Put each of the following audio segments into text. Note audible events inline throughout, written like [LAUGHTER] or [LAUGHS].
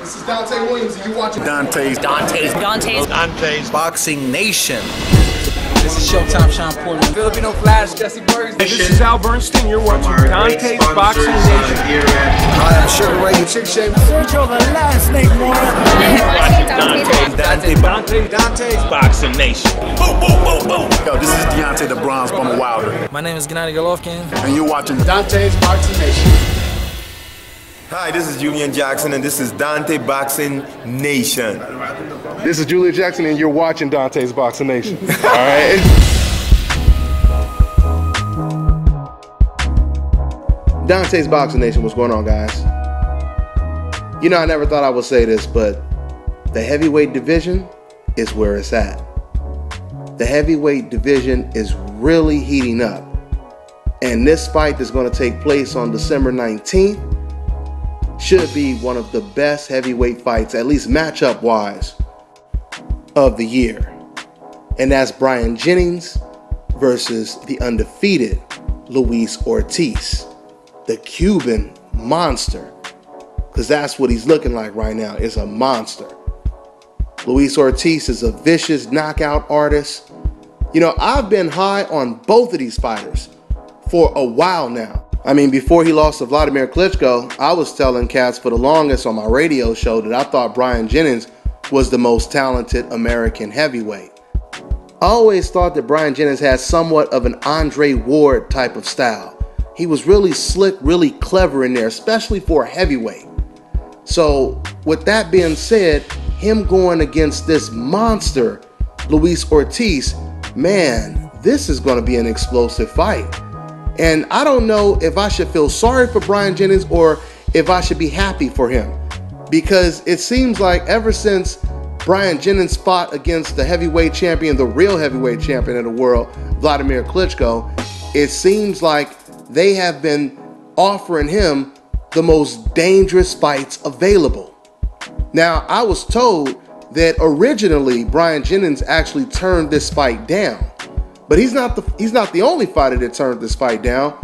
This is Dante Williams, and you're watching Dante's Dante's Dante's Dante's Boxing Nation. This is Showtime Sean Portland. Filipino Flash Jesse Burns. This is Al Bernstein. You're watching Dante's uh, Boxing Nation. Hi, I'm Sugar Ray. Chick Shape. Sergio the last name more. Dante. Dante. Dante's Dante's Boxing Nation. Boom, boom, boom, boom. Yo, this is Deontay the Bronze Bomber Wilder, My name is Gennady Golovkin. and you're watching Dante's Boxing Nation. Hi, this is Julian Jackson, and this is Dante Boxing Nation. This is Julian Jackson, and you're watching Dante's Boxing Nation. [LAUGHS] All right. Dante's Boxing Nation, what's going on, guys? You know, I never thought I would say this, but the heavyweight division is where it's at. The heavyweight division is really heating up. And this fight that's going to take place on December 19th should be one of the best heavyweight fights, at least matchup wise, of the year. And that's Bryant Jennings versus the undefeated Luis Ortiz, the Cuban monster. Because that's what he's looking like right now, is a monster. Luis Ortiz is a vicious knockout artist. You know, I've been high on both of these fighters for a while now. I mean, before he lost to Vladimir Klitschko, I was telling cats for the longest on my radio show that I thought Bryant Jennings was the most talented American heavyweight. I always thought that Bryant Jennings had somewhat of an Andre Ward type of style. He was really slick, really clever in there, especially for a heavyweight. So, with that being said, him going against this monster, Luis Ortiz, man, this is going to be an explosive fight. And I don't know if I should feel sorry for Bryant Jennings or if I should be happy for him. Because it seems like ever since Bryant Jennings fought against the heavyweight champion, the real heavyweight champion of the world, Vladimir Klitschko, it seems like they have been offering him the most dangerous fights available. Now, I was told that originally Bryant Jennings actually turned this fight down. But he's not the he's not the only fighter that turned this fight down.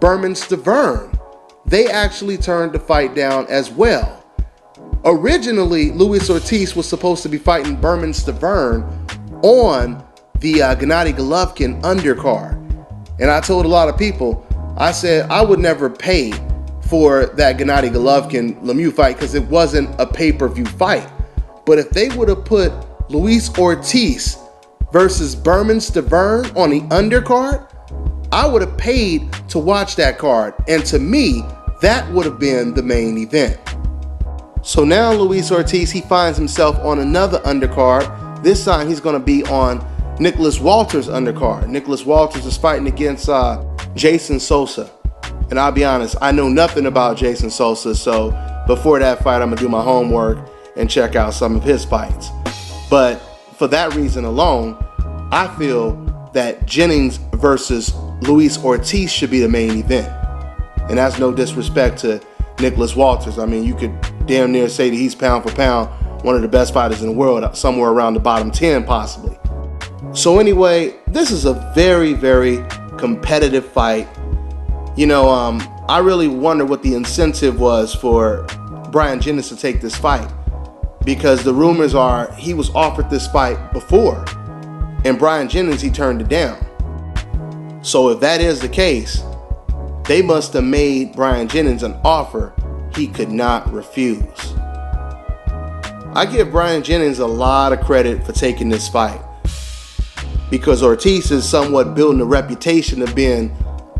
Bermane Stiverne, they actually turned the fight down as well. Originally, Luis Ortiz was supposed to be fighting Bermane Stiverne on the uh, Gennady Golovkin undercard, and I told a lot of people, I said I would never pay for that Gennady Golovkin Lemieux fight because it wasn't a pay-per-view fight. But if they would have put Luis Ortiz versus Bermane Stiverne on the undercard, I would have paid to watch that card. And to me, that would have been the main event. So now Luis Ortiz, he finds himself on another undercard. This time he's going to be on Nicholas Walters' undercard. Nicholas Walters is fighting against uh, Jason Sosa. And I'll be honest, I know nothing about Jason Sosa. So before that fight, I'm going to do my homework and check out some of his fights. But for that reason alone, I feel that Jennings versus Luis Ortiz should be the main event. And that's no disrespect to Nicholas Walters. I mean, you could damn near say that he's pound for pound one of the best fighters in the world, somewhere around the bottom 10 possibly. So anyway, this is a very, very competitive fight. You know, um, I really wonder what the incentive was for Bryant Jennings to take this fight because the rumors are he was offered this fight before, and Bryant Jennings he turned it down. So if that is the case, they must have made Bryant Jennings an offer he could not refuse. I give Bryant Jennings a lot of credit for taking this fight because Ortiz is somewhat building a reputation of being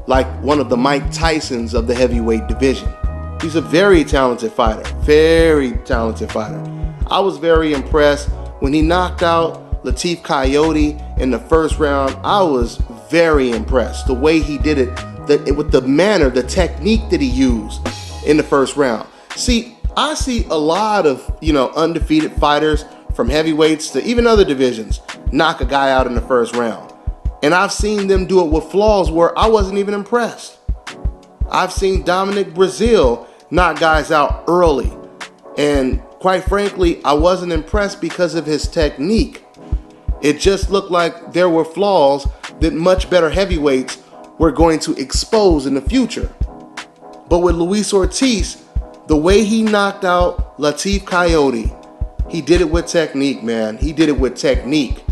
like one of the Mike Tysons of the heavyweight division. He's a very talented fighter, very talented fighter. I was very impressed when he knocked out Lateef Kayode in the first round. I was very impressed the way he did it, the, with the manner, the technique that he used in the first round. See, I see a lot of you know undefeated fighters from heavyweights to even other divisions knock a guy out in the first round, and I've seen them do it with flaws where I wasn't even impressed. I've seen Dominic Breazeale knock guys out early, and quite frankly, I wasn't impressed because of his technique. It just looked like there were flaws that much better heavyweights were going to expose in the future. But with Luis Ortiz, the way he knocked out Lateef Kayode, he did it with technique, man. He did it with technique.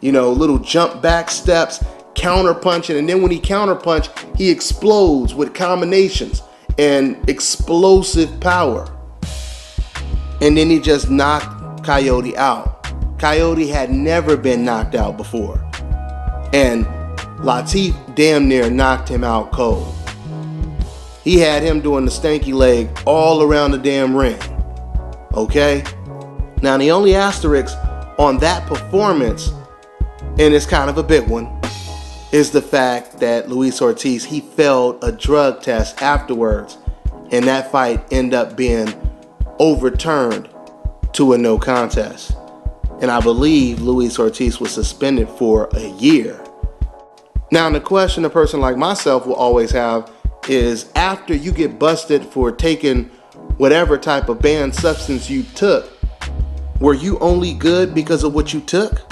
You know, little jump back steps, counter punching, and then when he counter punch, he explodes with combinations and explosive power. And then he just knocked Kayode out. Kayode had never been knocked out before. And Lateef damn near knocked him out cold. He had him doing the stanky leg all around the damn ring. Okay? Now, the only asterisk on that performance, and it's kind of a big one, is the fact that Luis Ortiz, he failed a drug test afterwards, and that fight ended up being overturned to a no contest. And I believe Luis Ortiz was suspended for a year. Now, the question a person like myself will always have is after you get busted for taking whatever type of banned substance you took, were you only good because of what you took?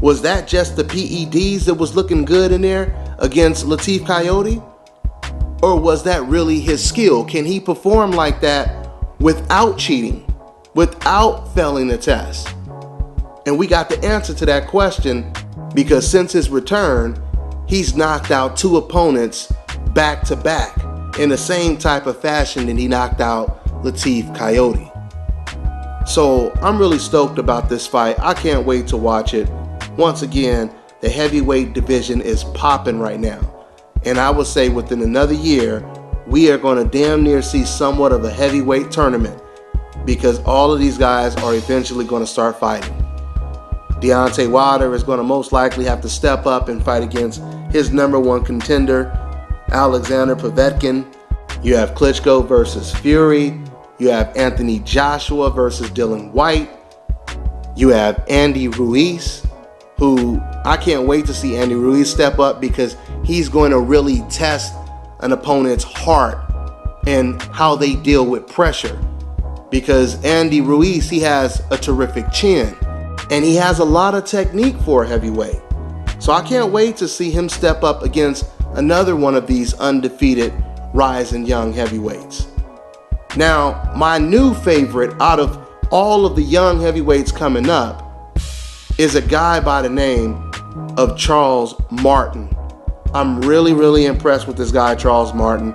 Was that just the PEDs that was looking good in there against Lateef Kayode? Or was that really his skill? Can he perform like that without cheating, without failing the test? And we got the answer to that question because since his return, he's knocked out two opponents back to back in the same type of fashion that he knocked out Lateef Kayode. So I'm really stoked about this fight. I can't wait to watch it. Once again, the heavyweight division is popping right now. And I would say within another year, we are going to damn near see somewhat of a heavyweight tournament because all of these guys are eventually going to start fighting. Deontay Wilder is going to most likely have to step up and fight against his number one contender, Alexander Povetkin. You have Klitschko versus Fury. You have Anthony Joshua versus Dillian Whyte. You have Andy Ruiz, who I can't wait to see Andy Ruiz step up because he's going to really test an opponent's heart and how they deal with pressure. Because Andy Ruiz, he has a terrific chin and he has a lot of technique for a heavyweight. So I can't wait to see him step up against another one of these undefeated rising young heavyweights. Now, my new favorite out of all of the young heavyweights coming up is a guy by the name of Charles Martin. I'm really, really impressed with this guy, Charles Martin.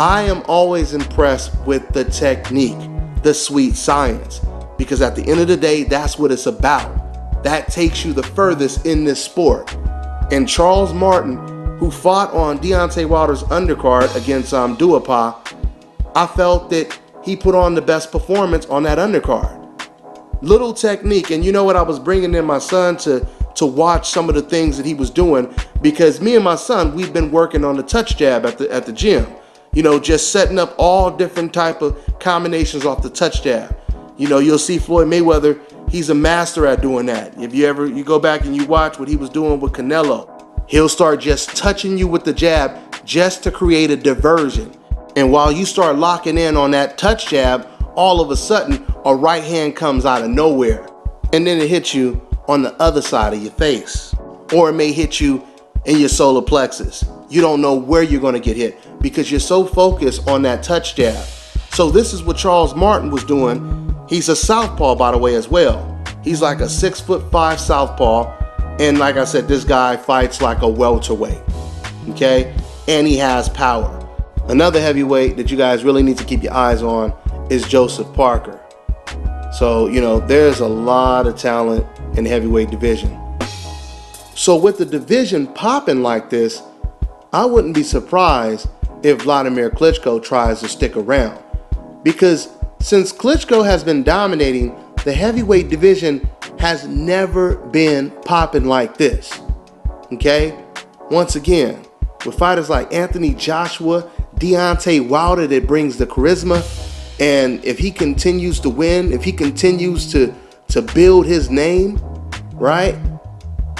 I am always impressed with the technique, the sweet science, because at the end of the day, that's what it's about. That takes you the furthest in this sport. And Charles Martin, who fought on Deontay Wilder's undercard against um, Duhaupas, I felt that he put on the best performance on that undercard. Little technique, and you know what? I was bringing in my son to to watch some of the things that he was doing because me and my son we've been working on the touch jab at the at the gym. You know, just setting up all different type of combinations off the touch jab. You know, you'll see Floyd Mayweather, he's a master at doing that. If you ever you go back and you watch what he was doing with Canelo, he'll start just touching you with the jab just to create a diversion. And while you start locking in on that touch jab, all of a sudden a right hand comes out of nowhere. And then it hits you on the other side of your face. Or it may hit you in your solar plexus. You don't know where you're going to get hit because you're so focused on that touch jab. So this is what Charles Martin was doing. He's a southpaw, by the way, as well. He's like a six foot five southpaw. And like I said, this guy fights like a welterweight. Okay? And he has power. Another heavyweight that you guys really need to keep your eyes on is Joseph Parker. So, you know, there's a lot of talent in the heavyweight division. So, with the division popping like this, I wouldn't be surprised if Vladimir Klitschko tries to stick around. Because since Klitschko has been dominating, the heavyweight division has never been popping like this. Okay? Once again, with fighters like Anthony Joshua Deontay Wilder that brings the charisma. And if he continues to win, if he continues to to build his name, right?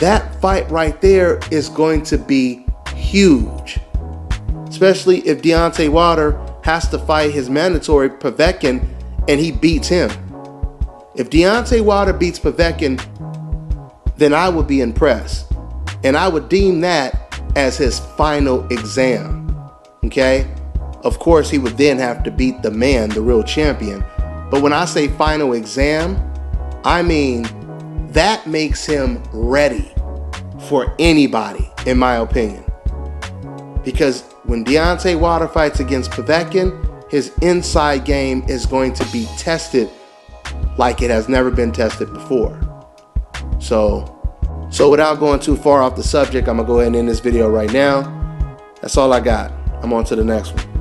That fight right there is going to be huge. Especially if Deontay Wilder has to fight his mandatory Povetkin and he beats him. If Deontay Wilder beats Povetkin, then I would be impressed. And I would deem that as his final exam. Okay? Of course, he would then have to beat the man, the real champion. But when I say final exam, I mean that makes him ready for anybody, in my opinion. Because when Deontay Wilder fights against Povetkin, his inside game is going to be tested like it has never been tested before. So, so without going too far off the subject, I'm gonna go ahead and end this video right now. That's all I got. I'm on to the next one.